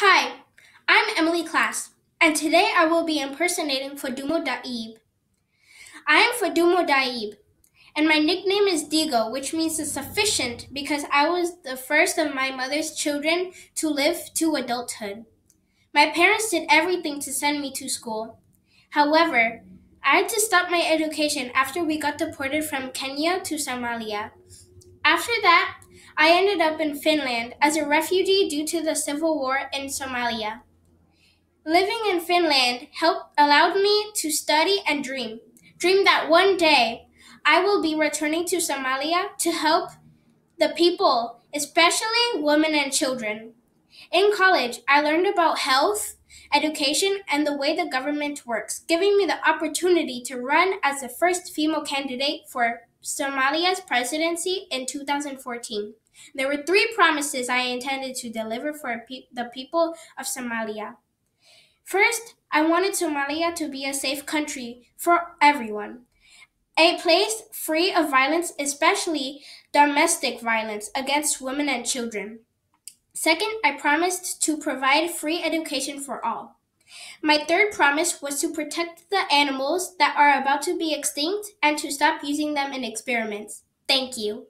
Hi, I'm Emily Class, and today I will be impersonating Fadumo Dayib. I am Fadumo Dayib, and my nickname is Deeqo, which means sufficient because I was the first of my mother's children to live to adulthood. My parents did everything to send me to school. However, I had to stop my education after we got deported from Kenya to Somalia. After that, I ended up in Finland as a refugee due to the civil war in Somalia. Living in Finland helped allowed me to study and dream. Dream that one day I will be returning to Somalia to help the people, especially women and children. In college, I learned about health, education, and the way the government works, giving me the opportunity to run as the first female candidate for Somalia's presidency in 2014. There were three promises I intended to deliver for the people of Somalia. First, I wanted Somalia to be a safe country for everyone, a place free of violence, especially domestic violence against women and children. Second, I promised to provide free education for all. My third promise was to protect the animals that are about to be extinct and to stop using them in experiments. Thank you.